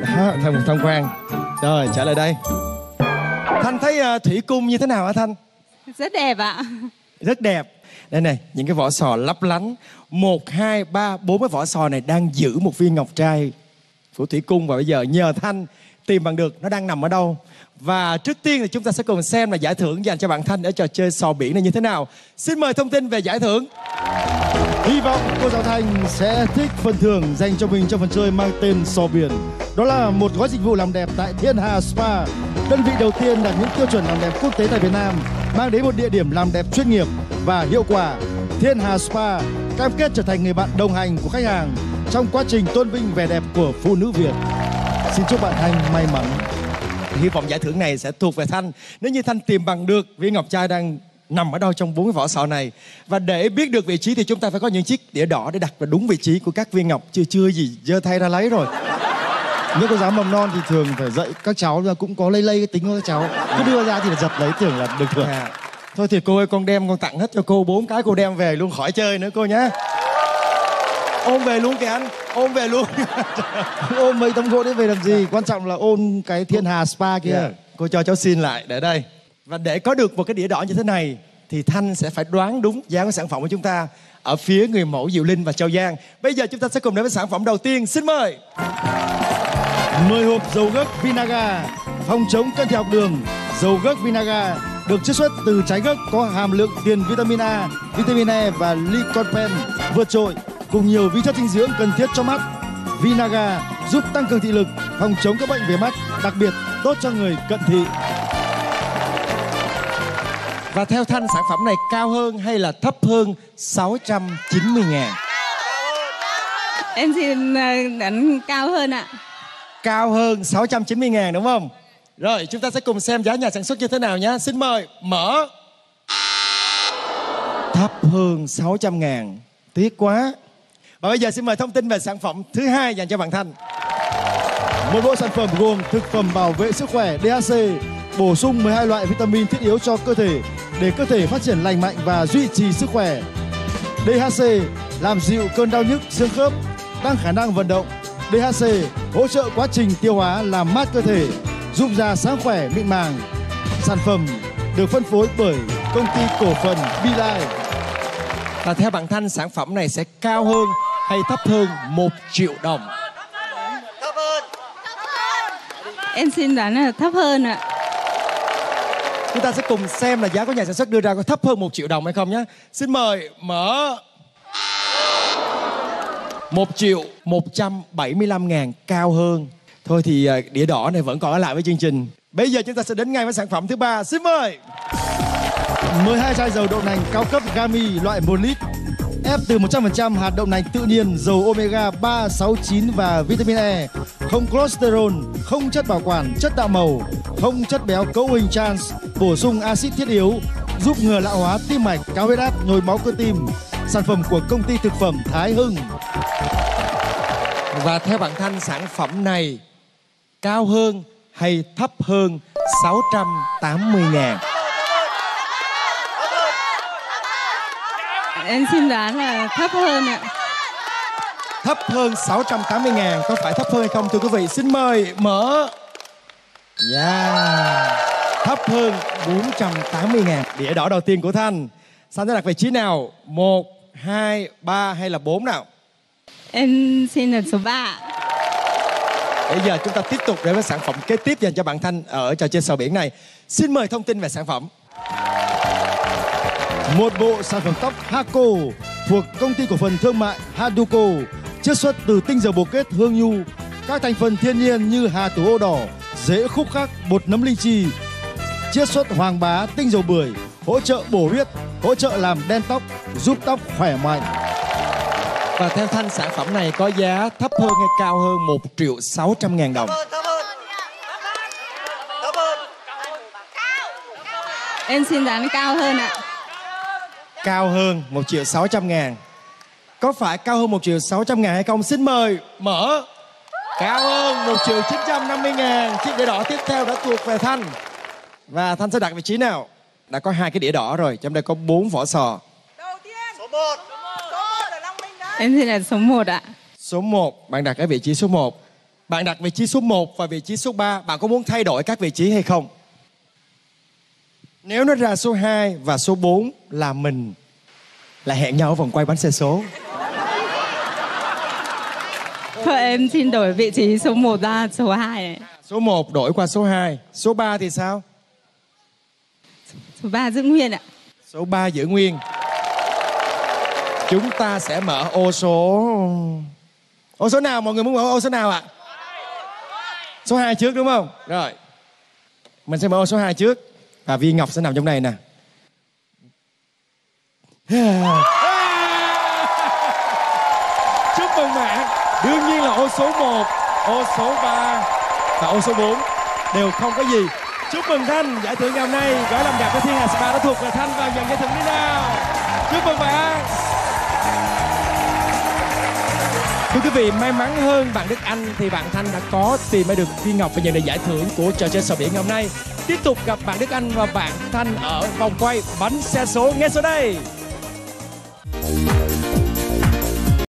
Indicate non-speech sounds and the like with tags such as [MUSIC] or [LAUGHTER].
Đó, tham một tham quan rồi trả lời đây. Thanh thấy uh, thủy cung như thế nào hả thanh? Rất đẹp ạ. rất đẹp. Đây này những cái vỏ sò lấp lánh. Một hai ba bốn cái vỏ sò này đang giữ một viên ngọc trai của thủy cung. Và bây giờ nhờ thanh tìm bằng được nó đang nằm ở đâu? Và trước tiên thì chúng ta sẽ cùng xem là giải thưởng dành cho bạn thanh ở trò chơi sò biển này như thế nào. Xin mời thông tin về giải thưởng. Hy vọng cô giáo Thành sẽ thích phần thưởng dành cho mình trong phần chơi mang tên Sò Biển. Đó là một gói dịch vụ làm đẹp tại Thiên Hà Spa, đơn vị đầu tiên đạt những tiêu chuẩn làm đẹp quốc tế tại Việt Nam, mang đến một địa điểm làm đẹp chuyên nghiệp và hiệu quả. Thiên Hà Spa cam kết trở thành người bạn đồng hành của khách hàng trong quá trình tôn vinh vẻ đẹp của phụ nữ Việt. Xin chúc bạn Thanh may mắn. hy vọng giải thưởng này sẽ thuộc về thanh nếu như thanh tìm bằng được viên ngọc trai đang nằm ở đâu trong bốn cái vỏ sò này và để biết được vị trí thì chúng ta phải có những chiếc đĩa đỏ để đặt vào đúng vị trí của các viên ngọc chưa chưa gì giơ tay ra lấy rồi những cô giáo mầm non thì thường phải dạy các cháu là cũng có lây lây cái tính của các cháu. Cứ đưa ra thì là giật lấy tưởng là được thưởng. à, thôi thì cô ơi con đem con tặng hết cho cô bốn cái cô đem về luôn khỏi chơi nữa cô nhé ôm về luôn kìa anh ôm về luôn [LAUGHS] ôm mấy tấm gỗ đấy về làm gì? Quan trọng là ôm cái Thiên Hà Spa kia. Dạ, cô cho cháu xin lại để đây và để có được một cái đĩa đỏ như thế này thì thanh sẽ phải đoán đúng giá của sản phẩm của chúng ta ở phía người mẫu diệu linh và châu giang bây giờ chúng ta sẽ cùng đến với sản phẩm đầu tiên xin mời 10 hộp dầu gấc Vinaga phòng chống cân theo học đường. Dầu gấc Vinaga được chiết xuất từ trái gấc có hàm lượng tiền vitamin A, vitamin E và lycopene vượt trội cùng nhiều vi chất dinh dưỡng cần thiết cho mắt. Vinaga giúp tăng cường thị lực, phòng chống các bệnh về mắt, đặc biệt tốt cho người cận thị. và theo thanh sản phẩm này cao hơn hay là thấp hơn 690 ngàn Em xin ờ, đánh cao hơn ạ cao hơn 690 ngàn đúng không? Rồi chúng ta sẽ cùng xem giá nhà sản xuất như thế nào nhé xin mời mở. Thấp hơn 600 ngàn. Tiếc quá. Và bây giờ xin mời thông tin về sản phẩm thứ hai dành cho bạn thanh. Một bộ sản phẩm gồm thực phẩm bảo vệ sức khỏe DHC, bổ sung 12 loại vitamin thiết yếu cho cơ thể để cơ thể phát triển lành mạnh và duy trì sức khỏe. DHC làm dịu cơn đau nhức xương khớp, tăng khả năng vận động. DHC hỗ trợ quá trình tiêu hóa làm mát cơ thể, giúp da sáng khỏe mịn màng. Sản phẩm được phân phối bởi công ty cổ phần Bilife. và theo bạn thanh sản phẩm này sẽ cao hơn hay thấp hơn 1 triệu đồng Em xin đoán là thấp hơn ạ. chúng ta sẽ cùng xem là giá của nhà sản xuất đưa ra có thấp hơn 1 triệu đồng hay không nhé xin mời mở 1 triệu 175 ngàn cao hơn. Thôi thì ờ, đĩa đỏ này vẫn còn ở lại với chương trình. Bây giờ chúng ta sẽ đến ngay với sản phẩm thứ ba. Xin mời! 12 chai dầu đậu nành cao cấp Gami loại 1 lít. Ép từ 100% hạt đậu nành tự nhiên, dầu omega 3, 6, 9 và vitamin E, không cholesterol, không chất bảo quản, chất tạo màu, không chất béo cấu hình trans, bổ sung axit thiết yếu, giúp ngừa lão hóa tim mạch, cao huyết áp, nhồi máu cơ tim. Sản phẩm của công ty thực phẩm Thái Hưng. Và theo bạn Thanh sản phẩm này cao hơn hay thấp hơn 680 ngàn? Em xin đoán là thấp hơn ạ. Thấp hơn 680 ngàn Có phải thấp hơn hay không thưa quý vị? Xin mời mở. Yeah Thấp hơn 480 ngàn. Đĩa đỏ đầu tiên của Thanh. Thanh sẽ đặt vị trí nào? 1, 2, 3 hay là 4 nào Em xin là số 3. Bây giờ chúng ta tiếp tục đến với sản phẩm kế tiếp dành cho bạn Thanh ở trò chơi sò biển này. Xin mời thông tin về sản phẩm. Một bộ sản phẩm tóc Haco thuộc công ty cổ phần thương mại Haduco, chiết xuất từ tinh dầu bồ kết hương nhu, các thành phần thiên nhiên như hà thủ ô đỏ, dễ khúc khắc, bột nấm linh chi, chiết xuất hoàng bá, tinh dầu bưởi, hỗ trợ bổ huyết, hỗ trợ làm đen tóc, giúp tóc khỏe mạnh. Và theo Thanh sản phẩm này có giá thấp hơn hay cao hơn 1 triệu 600 ngàn đồng. Em xin đoán cao hơn ạ. Cao hơn 1 triệu 600 ngàn. Có phải cao hơn 1 triệu 600 ngàn hay không? Xin mời mở. Cao hơn 1 triệu 950 ngàn. Chiếc đĩa đỏ tiếp theo đã thuộc về Thanh. Và Thanh sẽ đặt vị trí nào? Đã có hai cái đĩa đỏ rồi. Trong đây có bốn vỏ sò. Em xin là số 1 ạ. Số 1, bạn đặt ở vị trí số 1. Bạn đặt vị trí số 1 và vị trí số 3 Bạn có muốn thay đổi các vị trí hay không? Nếu nó ra số 2 và số 4 là mình Là hẹn nhau ở vòng quay bánh xe số Thôi em xin đổi vị trí số 1 ra số 2 này. Số 1 đổi qua số 2 Số 3 thì sao? Số 3 giữ nguyên ạ. Số 3 giữ nguyên Chúng ta sẽ mở ô số. Ô số nào? Mọi người muốn mở ô số nào ạ? Số 2 trước đúng không? Rồi. Mình sẽ mở ô số 2 trước. Và viên ngọc sẽ nằm trong này nè. Chúc mừng bạn Đương nhiên là ô số 1 Ô số 3 Và ô số 4 Đều không có gì. Chúc mừng Thanh Giải thưởng ngày hôm nay. Gói làm đẹp của Thiên Hà Spa đã thuộc về Thanh và nhận giải thưởng đi nào. Chúc mừng bạn. Thưa quý vị, may mắn hơn bạn Đức Anh thì bạn Thanh đã có tìm ra được viên ngọc và nhận được giải thưởng của trò chơi sò biển ngày hôm nay. Tiếp tục gặp bạn Đức Anh và bạn Thanh ở vòng quay bánh xe số ngay sau đây.